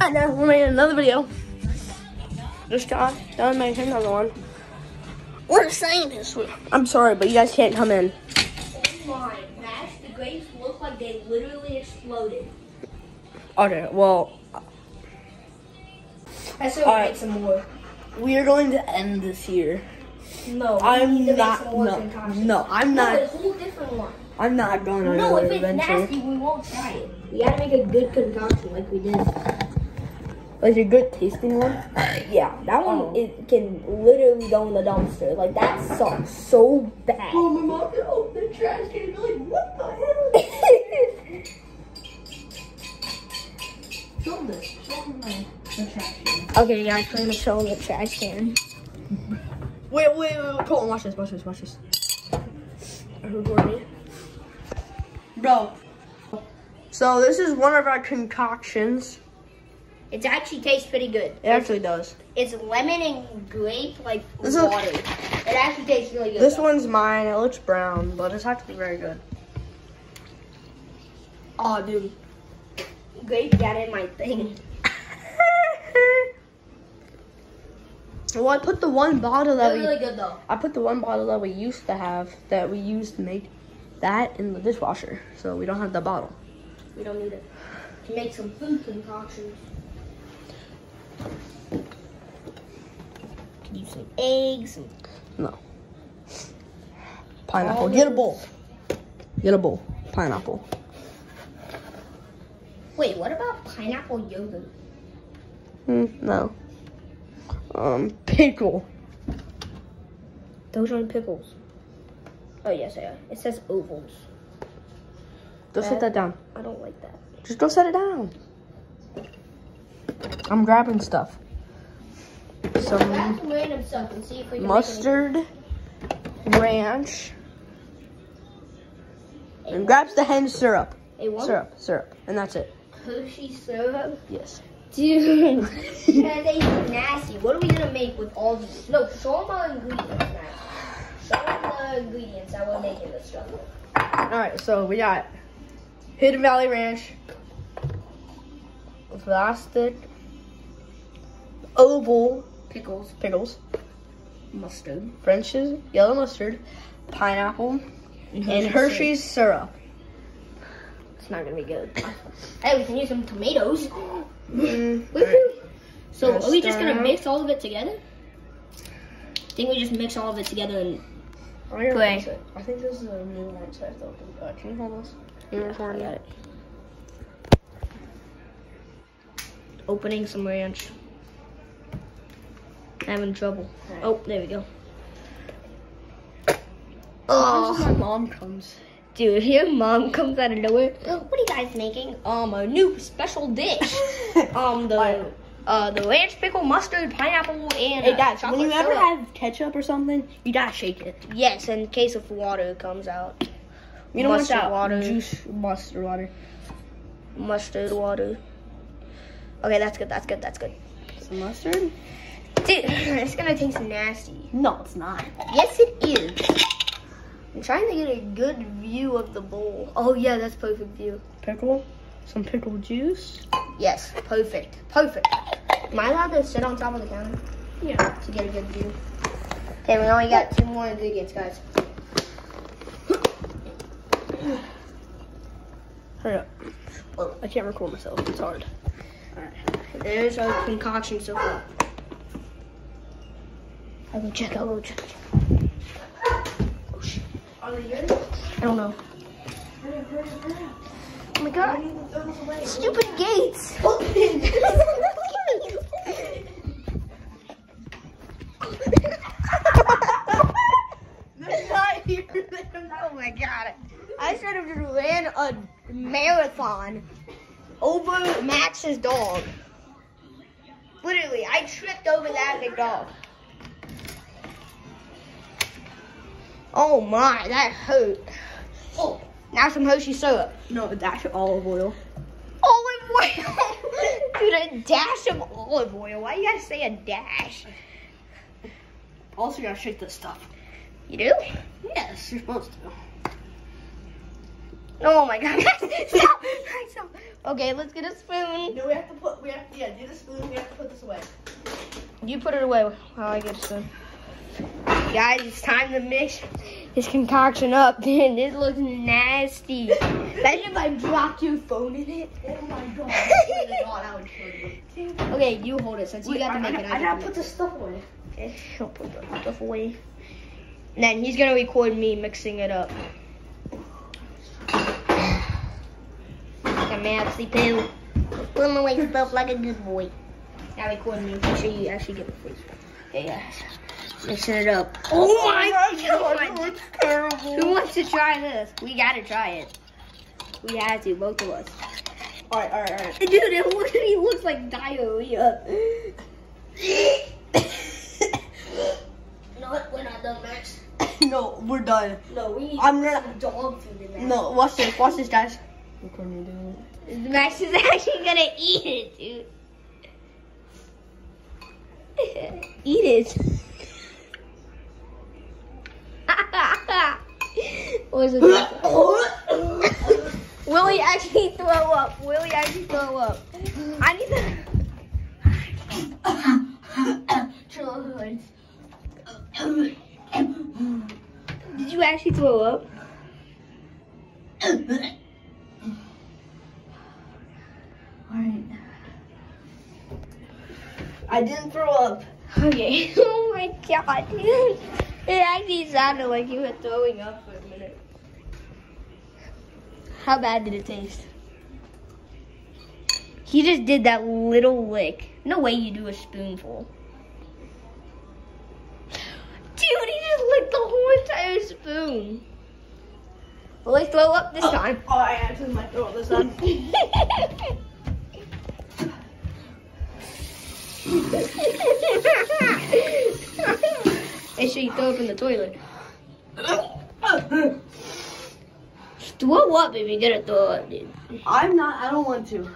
And now we're making another video. Just got done making another one. We're scientists. I'm sorry, but you guys can't come in. Fine. Max, the grapes look like they literally exploded. Okay, well, I still Alright. make some more. we are going to end this here. No, I'm need to make not. some more No, no, I'm No, not. a whole different one. I'm not going on No, another if it's adventure. nasty, we won't try it. We gotta make a good concoction like we did. Like a good tasting one. Yeah, that one Oh. it can literally go in the dumpster. Like that sucks so bad. Oh, my mom can open the trash can and be like, what the hell? Show them this. Show them my the trash can. okay, guys, we're gonna show them the trash can. Wait, wait, wait, wait. Come on, watch this, watch this, watch this. Are you recording? Bro. So this is one of our concoctions. It actually tastes pretty good. It actually does. It's lemon and grape like This is- water. It actually tastes really good. This though. one's mine. It looks brown, but it's actually very good. Oh, dude. Grape got in my thing. well, I put the one bottle that we really good though. I put the one bottle that we used to have that we used to make that in the dishwasher, so we don't have the bottle. We don't need it. To make some food concoctions. Could use some eggs. And No. Pineapple. Get a bowl. Get a bowl. Pineapple. Wait, what about pineapple yogurt? Hmm, no. Um, pickle. Those aren't pickles. Oh yes, they are. It says ovals. Go set that down. I don't like that. Just go set it down. I'm grabbing stuff. Some Grab some random stuff and see if we can mustard, ranch, and grabs the hen syrup. A? Syrup, syrup, and that's it. Hershey syrup. Yes. Dude, that tastes nasty. What are we gonna make with all these? No, show them our ingredients now. Show them the ingredients that we're making this stuff. All right, so we got Hidden Valley Ranch, plastic, oval Pickles, pickles, mustard, French's yellow mustard, pineapple, and Hershey's syrup. It's not gonna be good. hey, we can use some tomatoes. Mm, Woohoo. So, Gonna are we just gonna mix all of it together? I think we just mix all of it together and I think Play. it. I think this is a new ranch I have to open. Uh, can you hold this? You want to I got it? it. Opening some ranch. Having trouble. Oh, there we go. Oh, my mom comes. dude, your mom comes out of nowhere. What are you guys making? Um, a new special dish. um, the uh, the ranch pickle, mustard, pineapple, and Hey uh, chocolate when you ever syrup. have ketchup or something, you gotta shake it. yes, in case of water comes out. You don't want Mustard that water. juice mustard water. Mustard water. Okay, that's good. That's good. That's good. Some mustard? Dude, it's gonna taste nasty. No, it's not. Yes, it is. I'm trying to get a good view of the bowl. Oh yeah, that's perfect view. Pickle, some pickle juice. Yes, perfect, perfect. Am I allowed to sit on top of the counter Yeah. to get a good view? Okay, we only got two more ingredients, guys. Hurry up. Oh, I can't record myself. It's hard. All right. There's our concoction so far. I will check. I will check. Oh shit. Are they good? I don't know. Oh my god. Stupid gates. oh my god. I should have just ran a marathon over Max's dog. Literally, I tripped over that big dog. Oh my, that hurt. Oh, now some Hershey syrup. No, it's actually olive oil. Olive oil. Dude, a dash of olive oil. Why you gotta say a dash? Also, you gotta shake this stuff. You do? Yes, you're supposed to. Oh my god. Stop. Stop. Okay, let's get a spoon. No, we have to put. We have to Yeah, do the spoon. We have to put this away. You put it away while I get a spoon. Guys, it's time to mix this concoction up. Man, this looks nasty. Imagine if I dropped your phone in it. Oh my god. I swear God, I would show you. Okay, you hold it since you got to make it. I, get gotta put this stuff away. Okay, I'll put the stuff away. And then he's gonna record me mixing it up. The maxi pill. Put away stuff like a good boy. Now record me. Make sure you actually get the face. Okay, guys. Mixing it up. Oh, oh my god! It's terrible. Who wants to try this? We gotta try it. We had to, both of us. Alright, alright, alright. Dude, it looks, he looks like diarrhea. no, we're not done, Max. no, we're done. No, we need I'm gonna. some dog food in there. No, watch this. Watch this, guys. Look what I'm doing. Max is actually gonna eat it, dude. eat it. What is it? Will he actually throw up? Will he actually throw up? I need to. Did you actually throw up? Alright. I didn't throw up. Okay. Oh my god. It actually sounded like you were throwing up for a minute. How bad did it taste? He just did that little lick. No way you do a spoonful. Dude, he just licked the whole entire spoon. Will he throw up this oh, time? Oh, I actually might throw up this time. Make sure you throw up in the toilet. Throw up if you're gonna throw up, dude. I'm not. I don't want to.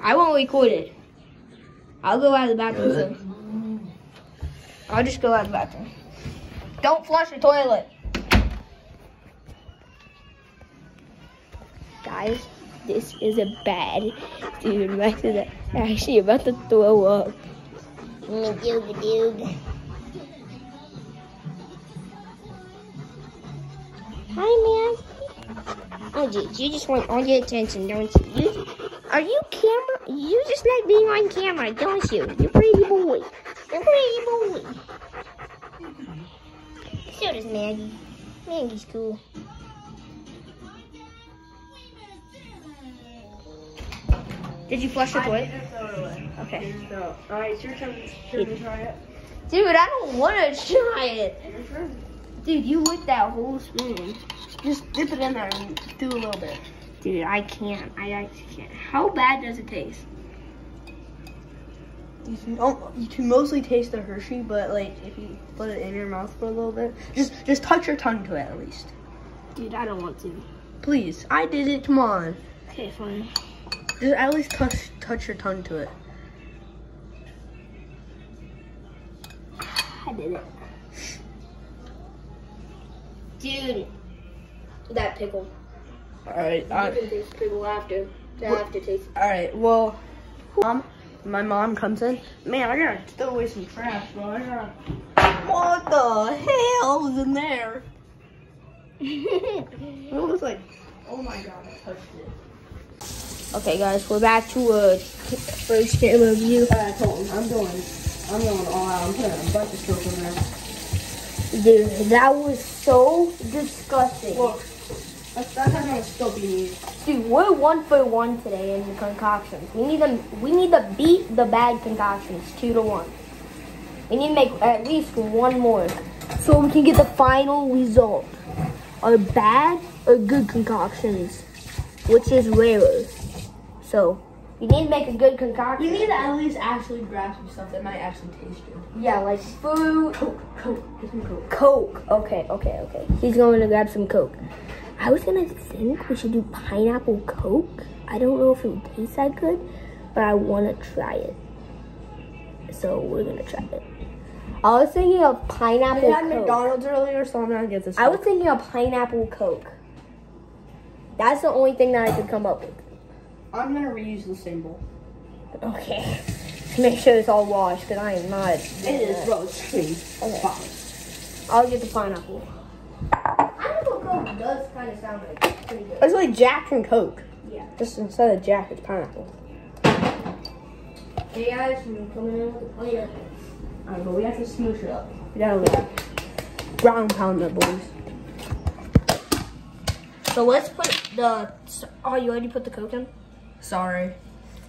I won't record it. I'll go out of the bathroom soon. I'll just go out of the bathroom. Don't flush the toilet. Guys, this is a bad dude. Max is actually about to throw up. Mm, doob doob. Hi, man. Oh, geez, you just want all the attention, don't you? you? Are you camera? You just like being on camera, don't you? You're pretty boy. You're pretty boy. So does Maggie. Maggie's cool. Did you flush the toilet? didn't throw it away. Okay. Alright, it's your turn. Should we try it? Dude, I don't want to try it. Dude, you lick that whole spoon. Just dip it in there and do a little bit. Dude, I can't. I actually can't. How bad does it taste? You can, oh, you can mostly taste the Hershey, but like if you put it in your mouth for a little bit, just just touch your tongue to it at least. Dude, I don't want to. Please, I did it. Come on, Okay, fine. just at least touch touch your tongue to it. I did it. Dude, that pickle. All right, You can taste pickle after. The What- aftertaste. all right. Well, mom, my mom comes in. Man, I gotta throw away some trash, bro. I gotta. What the hell is in there? It was like, oh my god, I touched it. okay, guys, we're back to a first game review. I told him, I'm going, I'm going all out. I'm putting a bunch of stuff in there. Dude, that was so disgusting. Look, that's, that's how much stuff you. Dude, we're one for one today in the concoctions. We need them. We need to beat the bad concoctions two to one. We need to make at least one more, so we can get the final result. Are bad or good concoctions, which is rarer. So we need to make a good concoction. You need to at least actually grab some stuff that might actually taste good. yeah, like fruit, Coke, Coke, get some Coke. Coke. Okay, okay, okay. He's going to grab some Coke. I was gonna think we should do pineapple Coke. I don't know if it would taste that good, but I want to try it. So we're gonna try it. I was thinking of pineapple We had Coke. McDonald's earlier, so I'm gonna get this. I was thinking of pineapple Coke. That's the only thing that I could come up with. I'm gonna reuse the same bowl. Okay. Make sure it's all washed because I am not. It is, bro. It's clean. Okay. Fine. I'll get the pineapple. Pineapple Coke does kind of sound like pretty good. It's like Jack and Coke. Yeah. Just instead of Jack, it's pineapple. Hey guys, I'm coming in with the player. Alright, but we have to smoosh it up. We gotta like brown pound it, boys. So let's put the. Oh, you already put the Coke in? Sorry.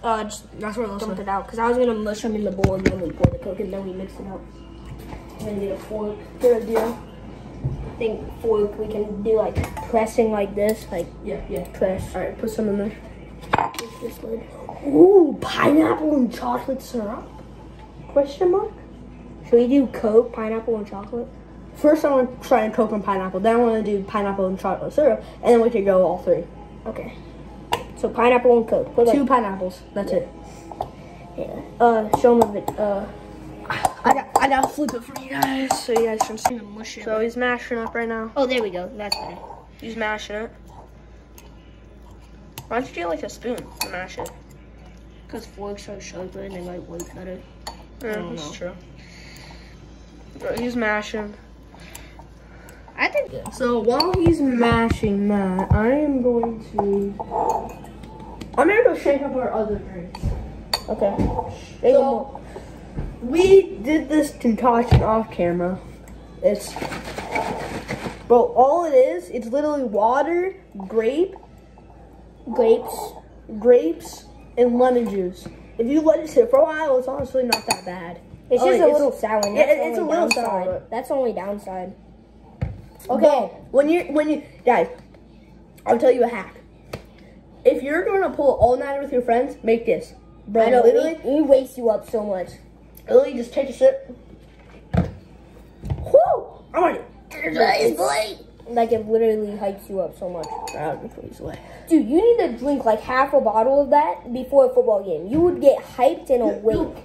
Uh, just That's what it looks dump like. it out because I was gonna mush them in the bowl and then we pour the Coke and then we mix it up. And then get a fork. Good idea. I think fork we can do like pressing like this, like Yeah, yeah. press. Alright, put some in there. This. Ooh, pineapple and chocolate syrup? Question mark? Should we do Coke, pineapple, and chocolate? First, I want to try and Coke and pineapple. Then I want to do pineapple and chocolate syrup, and then we could go all three. Okay. So pineapple and Coke. Put like, Two pineapples. That's it. yeah. Uh, show them a bit. Uh, I got, I gotta flip it for you guys, so you guys can see. mush it. So he's mashing up right now. oh, there we go. That's better. He's mashing it. Why don't you get like a spoon to mash it? Because forks are sharper and they might work better. Yeah, that's know. true. But He's mashing. I think. So while he's mashing that, I am going to. I'm gonna go shake up our other drinks. Okay. So we did this concoction off camera. It's bro, all it is, it's literally water, grape, Grapes. grapes, and lemon juice. If you let it sit for a while, it's honestly not that bad. It's Oh, just wait, a little sour. and yeah, that's it's a little downside. sour. That's the only downside. Okay. Okay. when you when you guys, I'll tell you a hack. If you're gonna pull all night with your friends, make this. Bro, I know. literally, It, it wastes you up so much. literally just take a sip. Whoo! I'm on it. Like it literally hypes you up so much. Please way. Dude, you need to drink like half a bottle of that before a football game. You would get hyped and awake.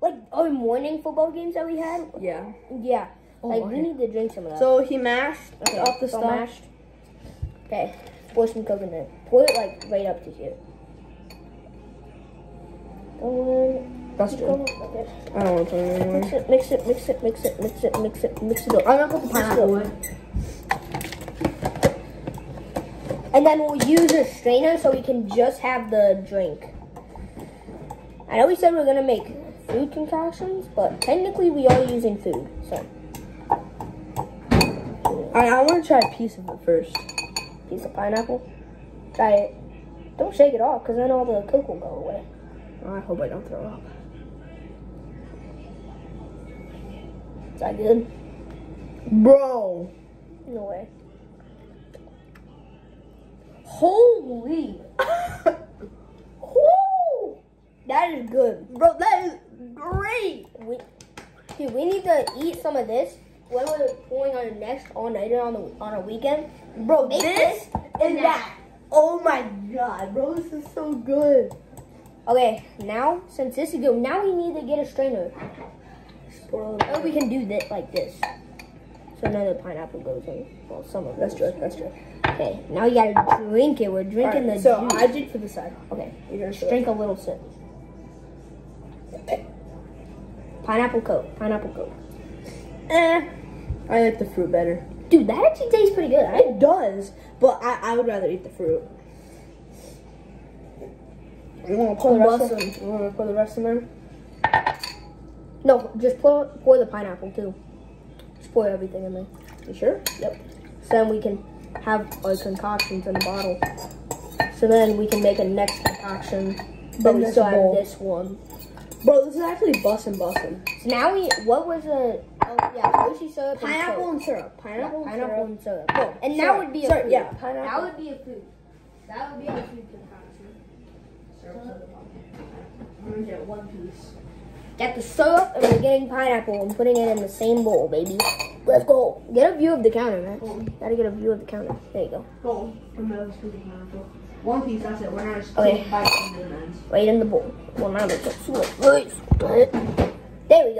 Like our morning football games that we had. yeah. Yeah. like we need to drink some of that. So he mashed okay, up the so stuff. mashed. Okay. Pour some there. Pour it like right up to here. Don't That's true. Okay. I don't want to put it. Mix it, mix it, mix it, mix it, mix it, mix it, mix it up. I'm gonna put the pineapple in. And then we'll use a strainer so we can just have the drink. I know we said we are gonna make food concoctions, but technically we are using food. So I, I want to try a piece of it first. Piece of pineapple. Try it. Don't shake it off, cause then all the coke will go away. I hope I don't throw up. Is that good? Bro, No way. Holy! Woo! That is good. bro, that is great. We, dude, we need to eat some of this when we're going on our next all nighter on the on a weekend. Bro, Make this and that. Oh my god, bro, this is so good. Okay, now since this is good, now we need to get a strainer. Or we can do this like this. So the pineapple goes in. Well, some of. That's true, that's true. Okay, now you gotta drink it. We're drinking Alright, the so juice. I drink for the side. okay, You're gonna drink a little sip. Pineapple coke. Pineapple coke. Eh, I like the fruit better. Dude, that actually tastes pretty good. It does, but I, I would rather eat the fruit. You want to pour the rest the in? You want to pour the rest in there? no, just pour pour the pineapple too. Just pour everything in there. You sure? Yep. So then we can have our concoctions in a bottle. So then we can make a next concoction. But we still bowl. have this one. Bro, this is actually bussin' bussin'. So now we, what was the, oh yeah, Hershey syrup and Pineapple and syrup. Yeah, Pineapple, pineapple and and syrup. syrup. and syrup. that would be a Syrup, food. yeah, pineapple. That would be a food. That would be a food concoction. I'm gonna get one piece. Get the syrup and we're getting pineapple and putting it in the same bowl, baby. Let's go. Get a view of the counter, man. Gotta get a view of the counter. There you go. Go. I'm scoop of pineapple. One piece, that's it. We're not just Okay. taking the ends. Right in the bowl. Well, now there's a nice.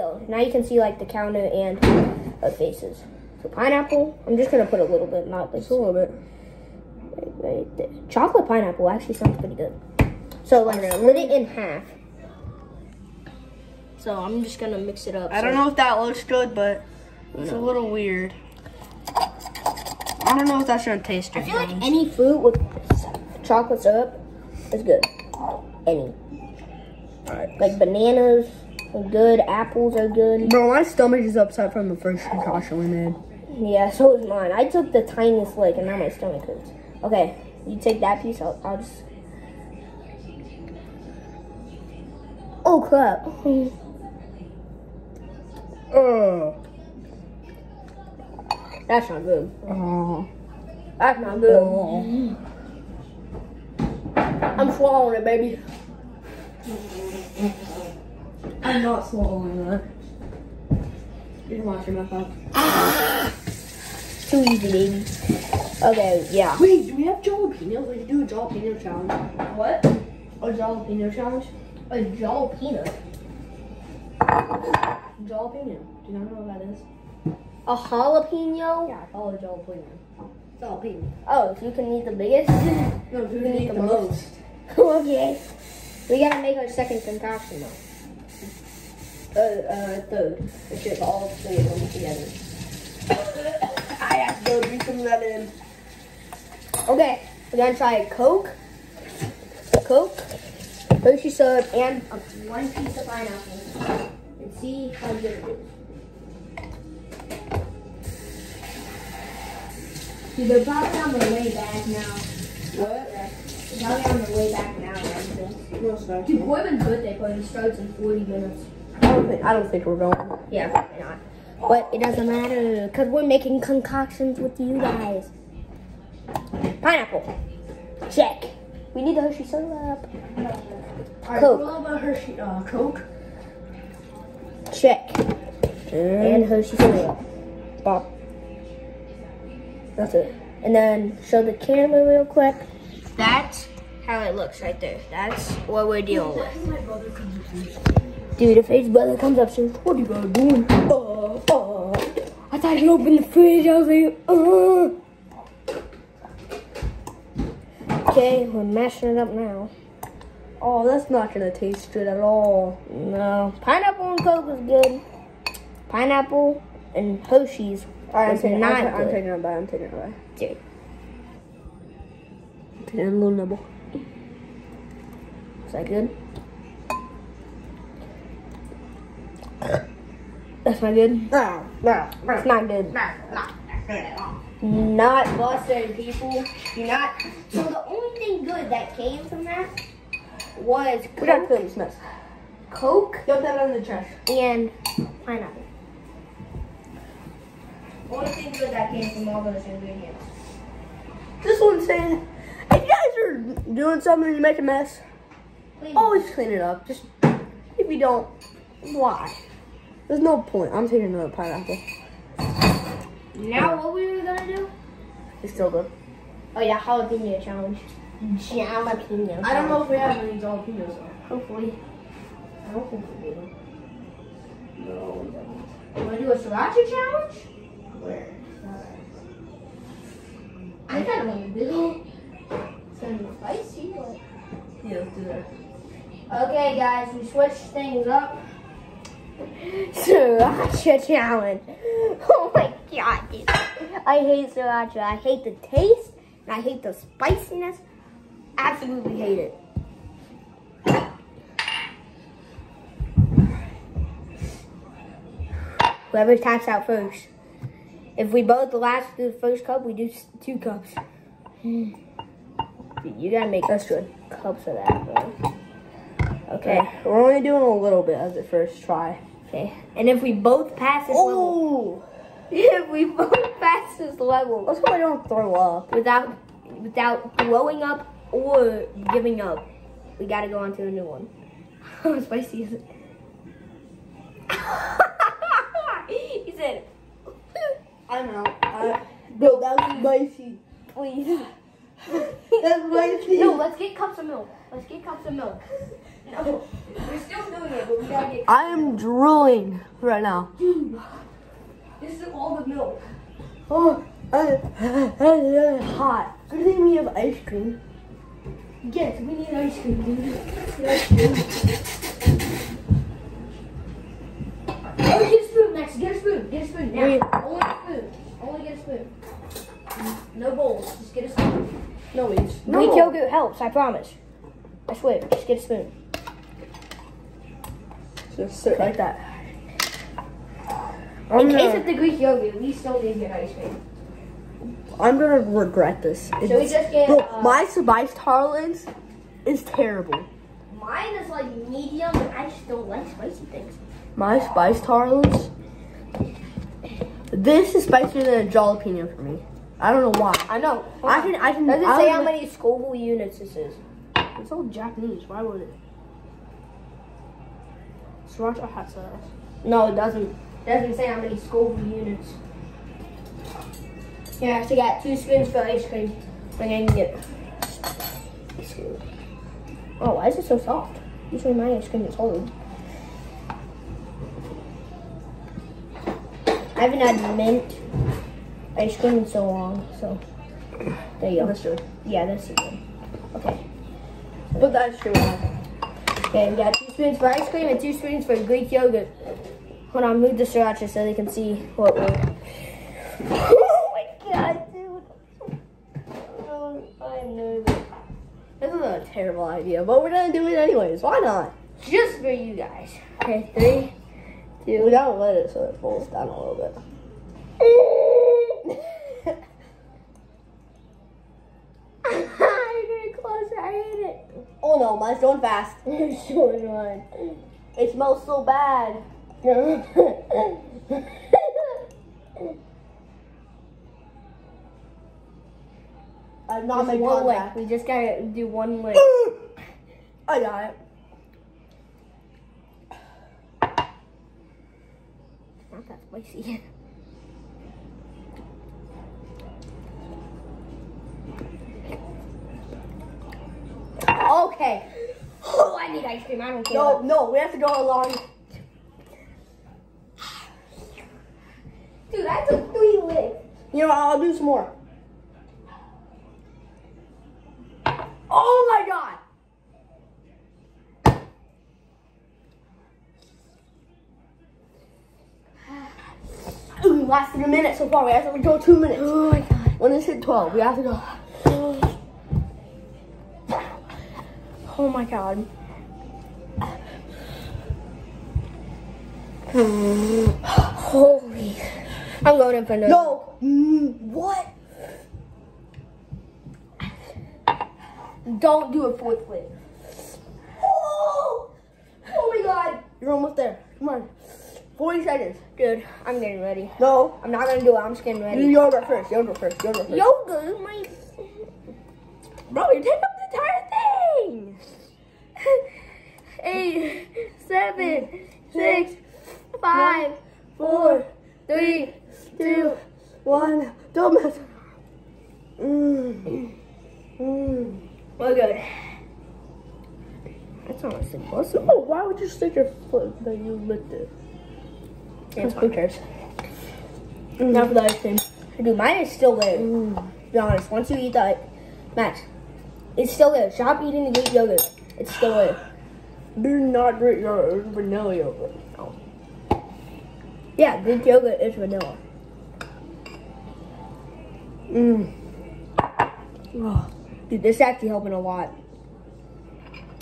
Go. Now you can see like the counter and our faces. So pineapple. I'm just gonna put a little bit, not Just a little bit. right, right there. Chocolate pineapple actually sounds pretty good. So like split it in half. So I'm just gonna mix it up. I don't know if that looks good, but it's a little weird. I don't know if that's gonna taste I feel like any fruit with chocolate syrup is good. Any. Alright. Like bananas are good, apples are good. Bro, my stomach is upset from the first concoction we made. Yeah, so is mine. I took the tiniest lick and now my stomach hurts. Okay, you take that piece, I'll, I'll just. Oh crap. Oh. That's not good. Oh. That's not good. I'm swallowing it, baby. I'm not swallowing that. You can wash your mouth out. Ah! Too easy, baby. Okay, yeah. Wait, do we have jalapenos? We should do a jalapeno challenge. What? A jalapeno challenge? A jalapeno. Jalapeno. Do you not know what that is? A jalapeno? Yeah, I call it jalapeno. Jalapeno. Oh, so you can eat the biggest? No, who can can eat eat the the most? most? okay. We gotta make our second concoction though. Uh, uh, third. We should all three of them together. I have to go do some that in. Okay, we're gonna try a Coke, Coke, Hershey syrup, and a, one piece of pineapple, and see how good it is. Dude, they're probably on their way back now. What? They're probably on their way back now. Right? No, sorry. Dude, Boyman's birthday party starts in 40 minutes. I don't think, I don't think we're going. Yeah, probably not. But it doesn't matter, because we're making concoctions with you guys. Pineapple. Check. We need the Hershey syrup. Coke. What about Hershey, uh, Coke? Check. And Hershey syrup. Bop. That's it. And then show the camera real quick. That's how it looks right there. That's what we're dealing with. My brother comes Dude, if his brother comes upstairs, what are you guys doing? Uh, uh. I thought you opened the fridge. I was like, uh. Okay, we're mashing it up now. Oh, that's not gonna taste good at all. No, pineapple and Coke is good. Pineapple and Hershey's Alright, I'm taking, not I'm, I'm taking it back. I'm taking it back. Dude, I'm taking a little nibble. is that good? That's not good. No, no, It's not good. no, no, good at all. Not busted, people. Do not. So the only thing good that came from that was Coke. We Coke, this mess. Coke Dump that in the trash. and pineapple. Only thing good that came from all those ingredients. This one's saying, if you guys are doing something and you make a mess, Please. always clean it up. Just, if you don't, why? There's no point. I'm taking another pineapple. Now what we were gonna do? It's still good. Oh yeah, jalapeno challenge. Jalapeno. I don't know if we have any jalapenos though. Hopefully. I don't think we do. No, we don't. You wanna do a sriracha challenge? Where? I kind of want to do. It's gonna be spicy, but. Yeah, let's do that. Okay, guys, we switched things up. Sriracha challenge. Oh my god, dude. I hate sriracha. I hate the taste, and I hate the spiciness. Absolutely hate it. Whoever taps out first. If we both last through the first cup, we do two cups. Dude, you gotta make That's good. cups of that, bro. Okay, we're only doing a little bit as the first try. Okay. And if we both pass this level, Oh! if we both pass this level Let's hope I don't throw up. without without blowing up or giving up, we gotta go on to a new one. How spicy is it? he said, I'm out. I, bro, uh, that was spicy. please. That's spicy. No, let's get cups of milk. Let's get cups of milk. No, we're still doing it, but we gotta get. I am drooling right now. Dude, this is all the milk. Oh, I, I, I, hot. Good thing we have ice cream. Yes, we need ice cream, dude. Ice cream. Oh, get a spoon, Max. Get a spoon. Get a spoon. Now. Wait. Only a spoon. Only get a spoon. No bowls. Just get a spoon. No, it's Greek yogurt helps, I promise. I swear. Just get a spoon. Just sit like that. In I'm case gonna, of the Greek yogurt, we still need to get ice cream. I'm gonna regret this. we It's- just get, Bro, uh, my spice tolerance is terrible. Mine is like medium, but I just don't like spicy things. My spice tolerance. This is spicier than a jalapeno for me. I don't know why. I know. I can. I can. Does it say how many Scoville units this is? It's all Japanese. Why would it? Hot sauce. No, it doesn't. It doesn't say how many Scoville units. Yeah, so I got two spoons for ice cream. And then you get. Oh, why is it so soft? Usually my ice cream is hard. I haven't had mint ice cream in so long, so there you go. That's good. Yeah, that's the. Okay. Put that ice cream on. Okay, we got two spoons for ice cream and two spoons for Greek yogurt. Hold on, move the sriracha so they can see what we're. Oh my god, dude. Oh, I'm nervous. This is a terrible idea, but we're gonna do it anyways. Why not? Just for you guys. Okay, three, two. We gotta let it so it falls down a little bit. I'm getting closer. I hate it. Oh no, mine's going fast. so annoying. It smells so bad. I'm not making one lick. We just gotta do one lick. I got it. Not that spicy. Okay. Oh, I need ice cream. I don't care. No, no, we have to go along. Dude, I took three licks. You know, I'll do some more. Oh my god! Ooh, we lasted a minute so far. We have to go two minutes. Oh my god. When it's hit 12, we have to go. Oh my god. Holy. I'm going in for. No! Mm, what? Don't do a fourth flip. Oh! Oh my god. You're almost there. Come on. 40 seconds. Dude, I'm getting ready. No. I'm not gonna do it. I'm just getting Do ready. yogurt first. Yogurt first. Yogurt first. Yoga is my. Bro, you take up the entire thing. Eight, seven, six, five, four, three, two. One. Don't mess. Mmm. Mmm. We're good. That's not a simple. So, oh, why would you stick your foot that you licked it? It's Who cares? Now mm. for the ice cream. Dude, mine is still there. Mm. Be honest. Once you eat that, Max, it's still there. Stop eating the Greek yogurt. It's still there. Do not drink your vanilla yogurt. Yeah, this yogurt is vanilla. Mmm. Oh, Dude, this is actually helping a lot.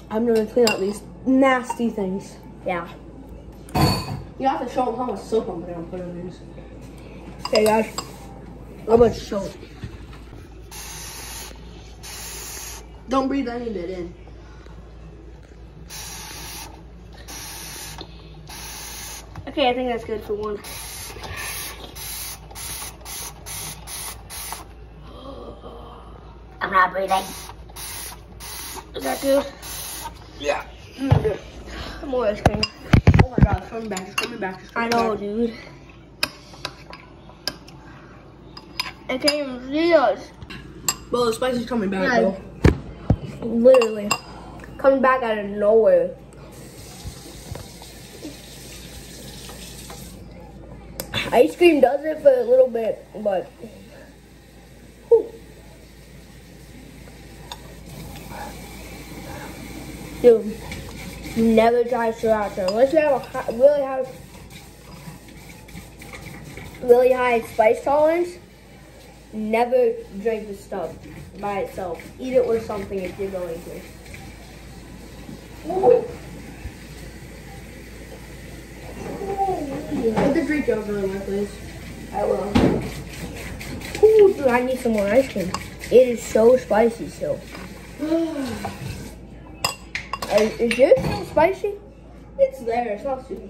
I'm gonna clean out these nasty things. Yeah. You have to show them how much soap I'm gonna put in these. Okay, guys. How much soap? Don't breathe any of it in. Okay, I think that's good for one. I'm not breathing. Is that good? Yeah. More ice cream. Oh my god, it's coming back. It's coming back. It's I know, back. dude. I can't even see us. Well, the spice is coming back, Yeah. though. Literally. Coming back out of nowhere. Ice cream does it for a little bit, but. Whew. Dude, never try sriracha unless you have a high, really high, really high spice tolerance. Never drink the stuff by itself. Eat it with something if you're going to. Put the drink over in my place. I will. Ooh, dude, I need some more ice cream. It is so spicy still. Is, is yours still spicy? It's there. It's not super.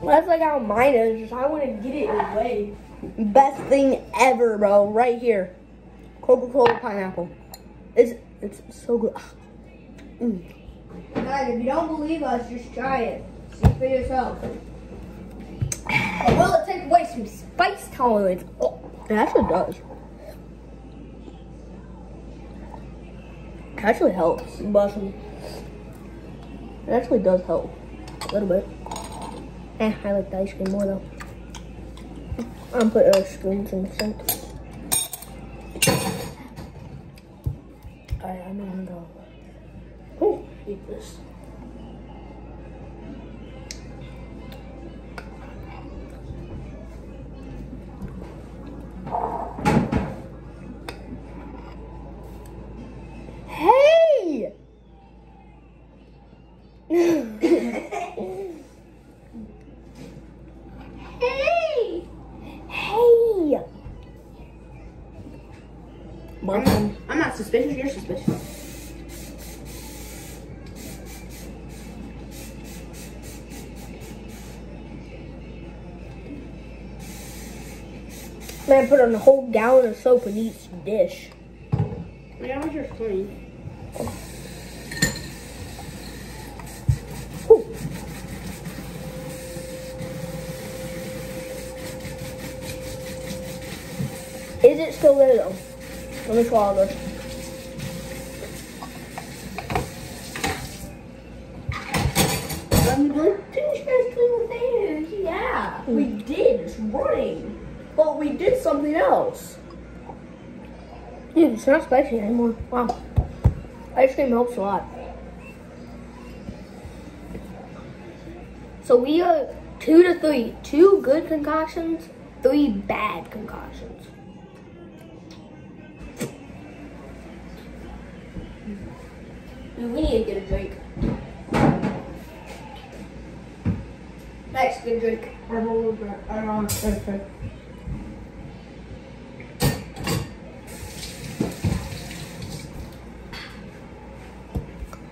Well, that's like how mine is. Just I want to get it away. Best thing ever, bro. Right here. Coca-Cola pineapple. It's it's so good. Mm. Guys, if you don't believe us, just try it. See for yourself. Will it take away some spice tolerance? Oh, It actually does. It actually helps. but It actually does help. A little bit. eh, I like the ice cream more though. I'm putting a spoons in the sink. Alright, I'm gonna go. Oh, put on a whole gallon of soap in each dish. Yeah, how's your clean? Is it still there though? Let me swallow this. Um, didn't you guys clean the things? Yeah, we did. It's running. But we did something else. Dude, it's not spicy anymore. Wow. Ice cream helps a lot. So we are two to three. Two good concoctions, three bad concoctions. Dude, we need to get a drink. Next, get a drink. I have a little bit. I don't know. Okay.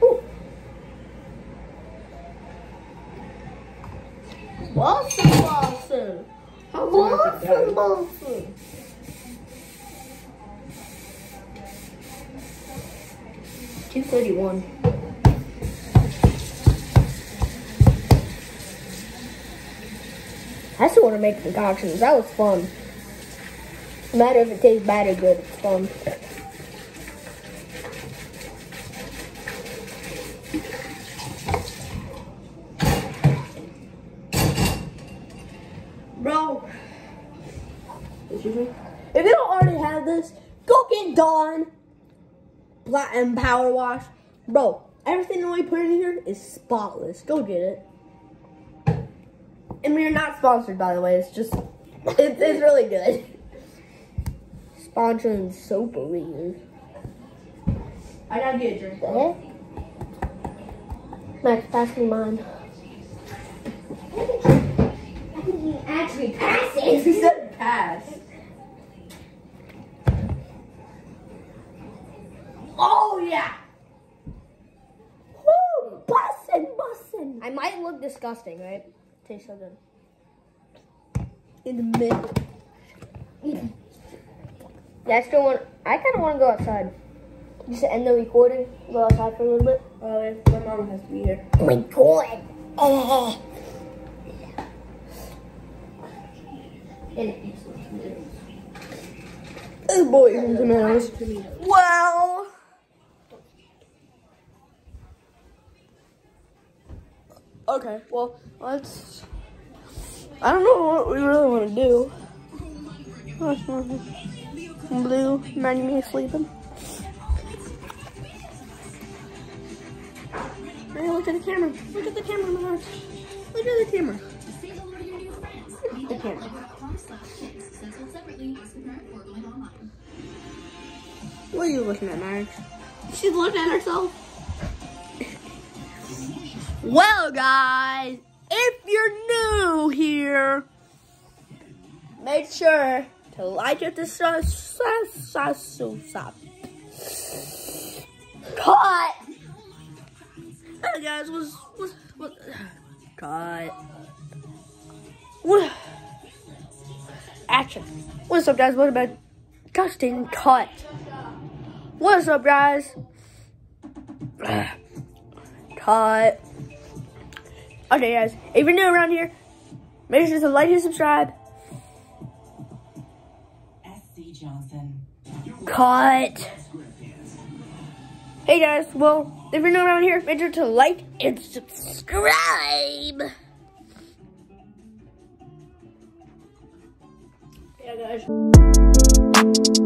Ooh. Boston, Boston. How Two thirty-one. I still want to make concoctions. That was fun. No matter if it tastes bad or good, it's fun. Bro. Excuse me? If you don't already have this, go get Dawn Platinum Power Wash. Bro, everything that we put in here is spotless. Go get it. And we are not sponsored, by the way. It's just, it's, it's really good. Sponsoring Soapary. I gotta get a drink. Max, pass me mine. I think he actually passes. He said pass. Oh, yeah. Woo! Bussin', bussin'. I might look disgusting, right? Tastes so good. In the middle. Yeah, I still want, I kind of want to go outside. Just to end the recording, go outside for a little bit. Oh, yeah, my mom has to be here. Oh my god. Oh. And it eats those tomatoes. Oh boy, tomatoes. Well. Okay, well, let's. I don't know what we really want to do. Blue, mind me sleeping. Hey, look at the camera. Look at the camera, my heart. Look at the camera. Look at the camera. What are you looking at, Marge? She's looking at herself well, guys, if you're new here, make sure to like it, this sub, sub, sub, sub. Cut. Hey guys, what's what what? Cut. What? Action. What's up, guys? What about Dustin? Cut. What's up, guys? Cut. Okay, guys, if you're new around here, make sure to like and subscribe. SC Johnson. Cut. Hey guys, well, if you're new around here, make sure to like and subscribe. Yeah, guys.